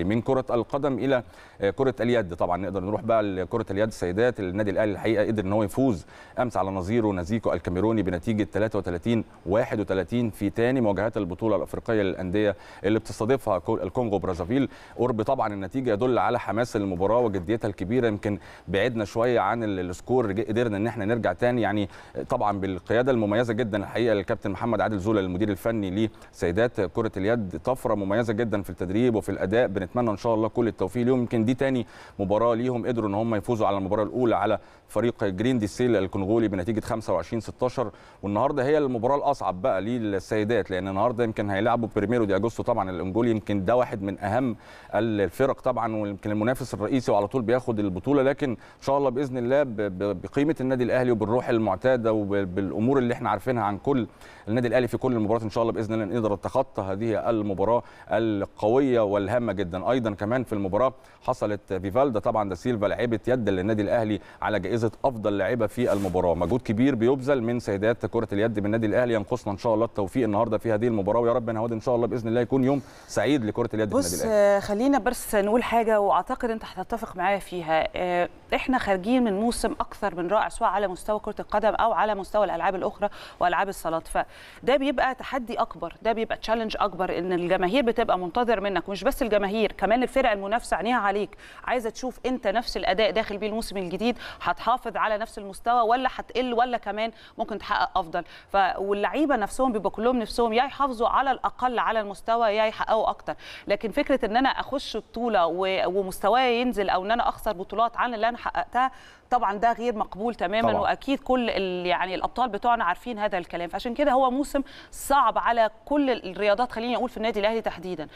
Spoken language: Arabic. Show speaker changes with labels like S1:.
S1: من كرة القدم إلى كرة اليد. طبعا نقدر نروح بقى لكرة اليد السيدات النادي الأهلي الحقيقة قدر إن هو يفوز أمس على نظيره نزيكو الكاميروني بنتيجة 33 31 في ثاني مواجهات البطولة الأفريقية للأندية اللي بتستضيفها الكونغو برازافيل. قرب طبعا النتيجة يدل على حماس المباراة وجديتها الكبيرة. يمكن بعدنا شوية عن ال score. قدرنا إن إحنا نرجع تاني. يعني طبعا بالقيادة المميزة جدا الحقيقة الكابتن محمد عادل زولا المدير الفني لسيدات كرة اليد. طفرة مميزة جدا في التدريب وفي الأداء. بنتمنى إن شاء الله كل التوفيق ليهم. يمكن دي تاني مباراة ليهم قدروا إن هم يفوزوا على المباراة الأولى على فريق جرين دي سيل الكونغولي بنتيجة 25 16 والنهاردة هي المباراة الأصعب بقى للسيدات لأن النهارده يمكن هيلعبوا بريميرو دي أجوستو طبعا الأنجولي. يمكن ده واحد من أهم الفرق طبعا ويمكن المنافس الرئيسي وعلى طول بياخد البطولة. لكن إن شاء الله بإذن الله بقيمة النادي الأهلي وبالروح المعتادة وبالأمور اللي إحنا عارفينها عن كل النادي الأهلي في كل المباريات إن شاء الله بإذن الله نقدر نتخطى هذه المباراة القوية والهامة جدا. أيضا كمان في المباراة حصلت فيفالدا. طبعا دا سيلفا لعيبه يد للنادي الأهلي على جائزة أفضل لاعبه في المباراة. مجهود كبير بيبذل من سيدات كرة اليد بالنادي الأهلي. ينقصنا إن شاء الله التوفيق النهارده في هذه المباراة. ويا رب نهود إن شاء الله بإذن الله يكون يوم سعيد لكرة اليد بالنادي
S2: بص
S1: الأهلي.
S2: خلينا بس نقول حاجة وأعتقد أنت هتتفق معايا فيها. إحنا خارجين من موسم أكثر من رائع سواء على مستوى كرة القدم أو على مستوى الألعاب الأخرى وألعاب الصالات. فده بيبقى تحدي أكبر ده بيبقى تشالنج أكبر إن الجماهير بتبقى منتظر منك. مش بس الجماهير كمان الفرق المنافسة عينيها عليك. عايزة تشوف انت نفس الأداء داخل بيه الموسم الجديد هتحافظ على نفس المستوى ولا هتقل ولا كمان ممكن تحقق أفضل. ف واللعيبة نفسهم بيبقى كلهم نفسهم يا يحافظوا على الأقل على المستوى يا يحققوا أكتر. لكن فكرة إن أنا أخش بطولة ومستواي ينزل أو إن أنا أخسر بطولات عن اللي أنا حققتها طبعا ده غير مقبول تماما
S1: طبعا.
S2: وأكيد كل يعني الأبطال بتوعنا عارفين هذا الكلام. فعشان كده هو موسم صعب على كل الرياضات خليني أقول في النادي الأهلي تحديدا.